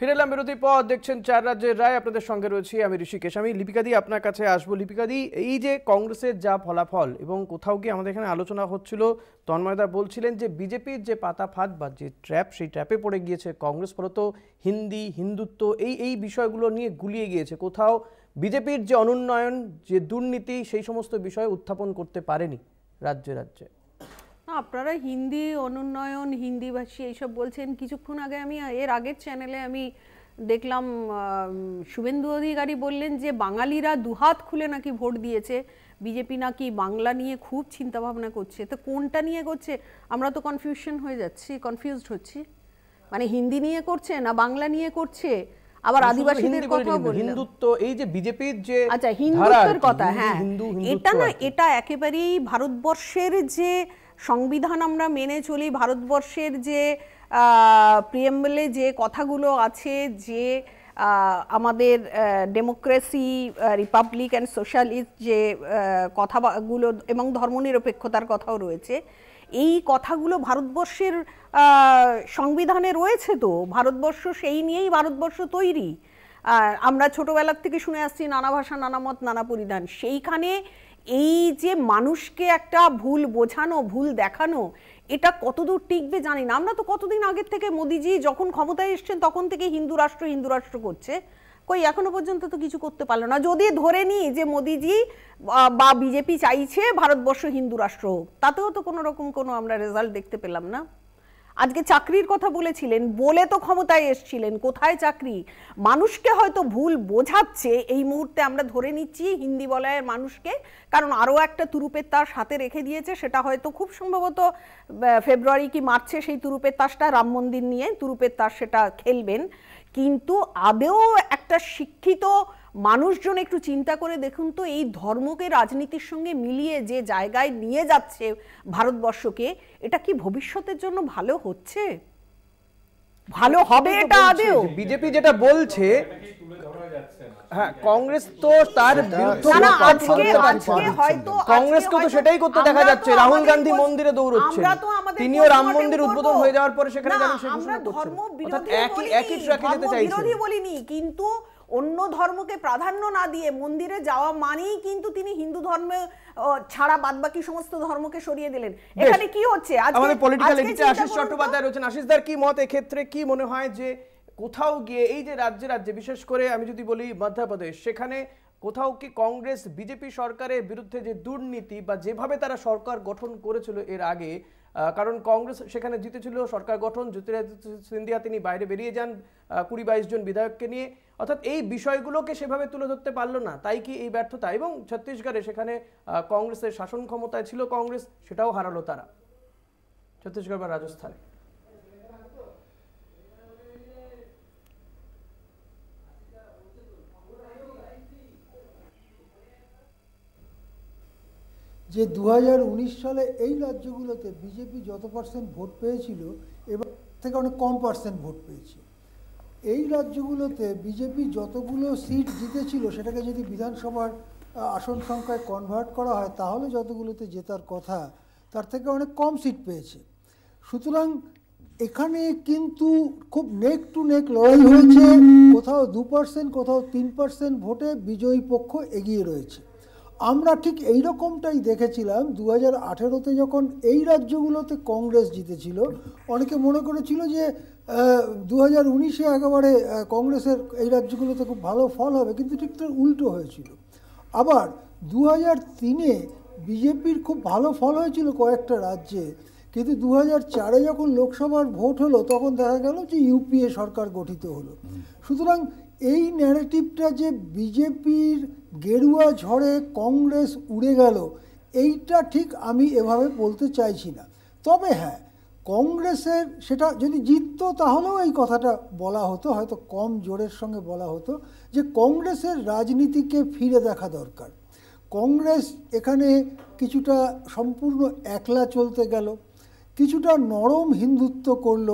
ফিরে এলাম বিরতির পর দেখছেন চার রাজ্যের রায়। আপনাদের সঙ্গে রয়েছি আমি ঋষিকেশ। আমি লিপিকাদি আপনার কাছে আসব। লিপিকাদি, এই যে কংগ্রেসের যা ফলাফল এবং কোথাও গিয়ে আমাদের এখানে আলোচনা হচ্ছিল, তন্ময়দা বলছিলেন যে বিজেপির যে পাতা ফাঁদ বা যে ট্র্যাপ, সেই ট্র্যাপে পড়ে গিয়েছে কংগ্রেস, ফলত হিন্দি, হিন্দুত্ব, এই এই বিষয়গুলো নিয়ে গুলিয়ে গিয়েছে। কোথাও বিজেপির যে অনুন্নয়ন, যে দুর্নীতি, সেই সমস্ত বিষয় উত্থাপন করতে পারেনি রাজ্যে রাজ্যে। আপনারা হিন্দি অনুন্নয়ন হিন্দিভাষী এইসব বলছেন। কিছুক্ষণ আগে আমি এর আগের চ্যানেলে আমি দেখলাম শুভেন্দু অধিকারী বললেন যে বাঙালিরা দুহাত খুলে নাকি ভোট দিয়েছে। বিজেপি নাকি বাংলা নিয়ে খুব চিন্তা ভাবনা করছে। তো কোনটা নিয়ে করছে? আমরা তো কনফিউশন হয়ে যাচ্ছি কনফিউজড হচ্ছি। মানে হিন্দি নিয়ে করছে না বাংলা নিয়ে করছে? আবার আদিবাসীদের কথা বললেন হিন্দুত্ব এই যে বিজেপির যে আচ্ছা হিন্দুত্বের কথা হ্যাঁ। এটা না এটা একেবারেই ভারতবর্ষের যে সংবিধান আমরা মেনে চলি, ভারতবর্ষের যে প্রিয়েম্বলে যে কথাগুলো আছে, যে আমাদের ডেমোক্রেসি রিপাবলিক অ্যান্ড সোশ্যালিস্ট যে কথাগুলো এবং ধর্মনিরপেক্ষতার কথাও রয়েছে, এই কথাগুলো ভারতবর্ষের সংবিধানে রয়েছে তো? ভারতবর্ষ সেই নিয়েই ভারতবর্ষ তৈরি। আমরা ছোটোবেলার থেকে শুনে আসছি, নানা ভাষা, নানা মত, নানা পরিধান। সেইখানে এই যে মানুষকে একটা ভুল বোঝানো, ভুল দেখানো, এটা কতদূর টিকবে জানি না। আমরা তো কতদিন আগের থেকে মোদিজি যখন ক্ষমতায় এসছেন, তখন থেকে হিন্দু রাষ্ট্র হিন্দু রাষ্ট্র করছে। কই, এখনও পর্যন্ত তো কিছু করতে পারল না। যদি ধরে নিই যে মোদিজি বা বিজেপি চাইছে ভারতবর্ষ হিন্দু রাষ্ট্র হোক, তাতেও তো কোনো রকম কোনো আমরা রেজাল্ট দেখতে পেলাম না। আজকে চাকরির কথা বলেছিলেন, বলে তো ক্ষমতায় এসছিলেন, কোথায় চাকরি? মানুষকে হয়তো ভুল বোঝাচ্ছে, এই মুহূর্তে আমরা ধরে নিচ্ছি হিন্দি বলয়ের মানুষকে, কারণ আরও একটা তুরুপের তাস হাতে রেখে দিয়েছে, সেটা হয়তো খুব সম্ভবত ফেব্রুয়ারি কি মার্চে সেই তুরুপের তাসটা রাম মন্দির নিয়ে তুরুপের তাস সেটা খেলবেন। কিন্তু আদেও একটা শিক্ষিত মানুষজন একটু চিন্তা করে দেখুন তো এই ধর্মকে রাজনীতির সঙ্গে মিলিয়ে যে জায়গায় নিয়ে যাচ্ছে ভারতবর্ষকে এটা কি ভবিষ্যতের জন্য ভালো হচ্ছে? ভালো হবে এটা আদেও? বিজেপি যেটা বলছে হ্যাঁ কংগ্রেস তো তার কংগ্রেসকে তো সেটাই করতে দেখা আমরা যাচ্ছে রাহুল গান্ধী মন্দিরে দৌড়চ্ছেন। আমরা তিনিও রাম মন্দির উদ্বোধন হয়ে যাওয়ার পরে সেখানে ঘোষণা করছেন একই একই ট্র্যাকে যেতে বিরোধী বলিনি কিন্তু অন্য ধর্মকে প্রাধান্য না দিয়ে মন্দিরে যাওয়া মানেই কিন্তু তিনি হিন্দু ধর্মে ছাড়া বাদবাকি সমস্ত ধর্মকে সরিয়ে দিলেন। এখানে কি হচ্ছে? আমাদের পলিটিক্যাল এডিটর আশিস চট্টোপাধ্যায় রয়েছেন। আশিসদার কি মত? এক্ষেত্রে কি মনে হয় যে কোথাও গিয়ে এই যে রাজ্যে রাজ্যে বিশেষ করে আমি যদি বলি মধ্যপ্রদেশ সেখানে কোথাও কি কংগ্রেস বিজেপি সরকারের বিরুদ্ধে যে দুর্নীতি বা যেভাবে তারা সরকার গঠন করেছিল এর আগে কারণ কংগ্রেস সেখানে জিতেছিল, সরকার গঠন জ্যোতিরাদিত্য সিন্ধিয়া তিনি বাইরে বেরিয়ে যান কুড়ি বাইশ জন বিধায়ককে নিয়ে। অর্থাৎ এই বিষয়গুলোকে সেভাবে তুলে ধরতে পারল না, তাই কি এই ব্যর্থতা? এবং ছত্তিশগড়ে সেখানে কংগ্রেসের শাসন ক্ষমতায় ছিল কংগ্রেস, সেটাও হারালো তারা। ছত্তিশগড় বা রাজস্থানে। যে দু হাজার উনিশ সালে এই রাজ্যগুলোতে বিজেপি যত পার্সেন্ট ভোট পেয়েছিল, এবার থেকে অনেক কম পার্সেন্ট ভোট পেয়েছে। এই রাজ্যগুলোতে বিজেপি যতগুলো সিট জিতেছিল, সেটাকে যদি বিধানসভার আসন সংখ্যায় কনভার্ট করা হয়, তাহলে যতগুলোতে জেতার কথা, তার থেকে অনেক কম সিট পেয়েছে। সুতরাং এখানে কিন্তু খুব নেক টু নেক লড়াই হয়েছে। কোথাও দু পার্সেন্ট কোথাও তিন পার্সেন্ট ভোটে বিজয়ী পক্ষ এগিয়ে রয়েছে। আমরা ঠিক এই রকমটাই দেখেছিলাম দু হাজার আঠেরোতে যখন এই রাজ্যগুলোতে কংগ্রেস জিতেছিল, অনেকে মনে করেছিল যে দু হাজার উনিশে একেবারে কংগ্রেসের এই রাজ্যগুলোতে খুব ভালো ফল হবে, কিন্তু ঠিক তার উল্টো হয়েছিল। আবার দু হাজার তিনে বিজেপির খুব ভালো ফল হয়েছিল কয়েকটা রাজ্যে, কিন্তু দু চারে যখন লোকসভার ভোট হলো, তখন দেখা গেল যে ইউপিএ সরকার গঠিত হলো। সুতরাং এই ন্যারেটিভটা যে বিজেপির গেরুয়া ঝড়ে কংগ্রেস উড়ে গেল, এইটা ঠিক আমি এভাবে বলতে চাইছি না। তবে হ্যাঁ কংগ্রেসের সেটা যদি জিততো তাহলেও এই কথাটা বলা হতো, হয়তো কম জোরের সঙ্গে বলা হতো, যে কংগ্রেসের রাজনীতিকে ফিরে দেখা দরকার। কংগ্রেস এখানে কিছুটা সম্পূর্ণ একলা চলতে গেল, কিছুটা নরম হিন্দুত্ব করল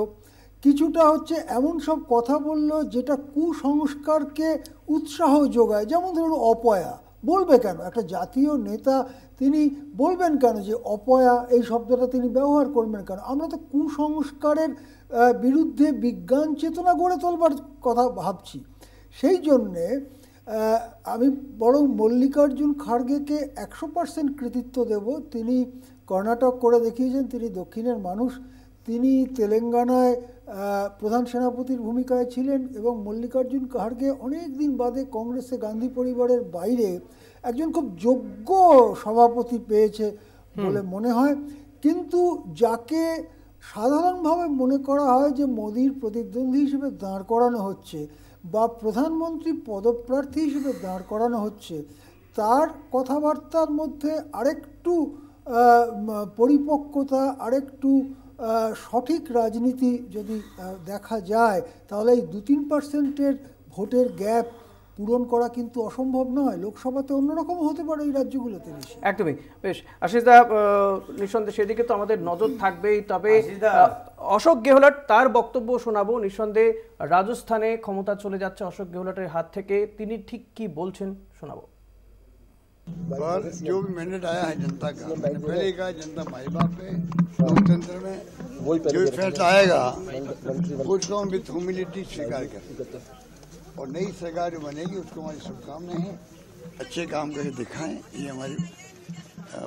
কিছুটা হচ্ছে এমন সব কথা বলল যেটা কুসংস্কারকে উৎসাহ যোগায়। যেমন ধরুন অপয়া। বলবে কেন? একটা জাতীয় নেতা তিনি বলবেন কেন যে অপয়া এই শব্দটা তিনি ব্যবহার করবেন কেন? আমরা তো কুসংস্কারের বিরুদ্ধে বিজ্ঞান চেতনা গড়ে তোলবার কথা ভাবছি। সেই জন্যে আমি বরং মল্লিকার্জুন খাড়গেকে একশো পার্সেন্ট কৃতিত্ব দেব। তিনি কর্ণাটক করে দেখিয়েছেন, তিনি দক্ষিণের মানুষ। তিনি তেলেঙ্গানায় প্রধান সেনাপতির ভূমিকায় ছিলেন এবং মল্লিকার্জুন খাড়গে অনেক দিন বাদে কংগ্রেসে গান্ধী পরিবারের বাইরে একজন খুব যোগ্য সভাপতি পেয়েছে বলে মনে হয়। কিন্তু যাকে সাধারণভাবে মনে করা হয় যে মোদির প্রতিদ্বন্দ্বী হিসেবে দাঁড় করানো হচ্ছে বা প্রধানমন্ত্রী পদপ্রার্থী হিসেবে দাঁড় করানো হচ্ছে তার কথাবার্তার মধ্যে আরেকটু পরিপক্কতা আরেকটু সঠিক রাজনীতি যদি দেখা যায় তাহলে এই দু তিন পার্সেন্টের ভোটের গ্যাপ পূরণ করা কিন্তু অসম্ভব নয়। লোকসভাতে অন্যরকম হতে পারে এই রাজ্যগুলোতে বেশি। একদমই। বেশ আশিসদা নিঃসন্দেহে সেদিকে তো আমাদের নজর থাকবেই তবে অশোক গেহলট তার বক্তব্য শোনাবো। নিঃসন্দেহে রাজস্থানে ক্ষমতা চলে যাচ্ছে অশোক গেহলটের হাত থেকে। তিনি ঠিক কি বলছেন শোনাবো। पर जो भी मैंडेट आया है जनता का। मैंने पहले कहा जनता हमारी बात पे लोकतंत्र में जो भी फैसला आएगा उसको हम विथ ह्यूमिलिटी स्वीकार करें। और नई सरकार जो बनेगी उसको हमारी शुभकामनाएँ हैं। अच्छे काम करके दिखाएँ ये हमारी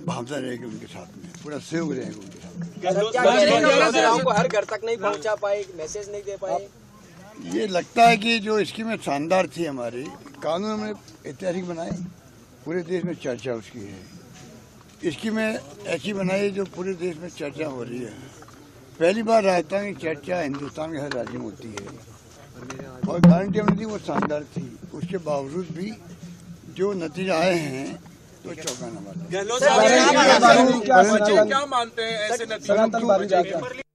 भावना रहेगी उनके साथ में। पूरा सहयोग रहेगा उनके साथ हर घर तक नहीं पहुँचा पाए मैसेज नहीं दे पाए। ये लगता है कि जो स्कीमें शानदार थी हमारी कानून हमने ऐतिहासिक बनाए। पूरे देश में चर्चा उसकी है। इसकी मैं ऐसी बनाई जो पूरे देश में चर्चा हो रही है। पहली बार राजस्थान की चर्चा हिंदुस्तान के हर राज्य में होती है। और गारंटी हमने दी वो शानदार थी। उसके बावजूद भी जो नतीजे आए हैं तो चौंकाने वाले गहलोत क्या मानते हैं? ऐसे नतीजे?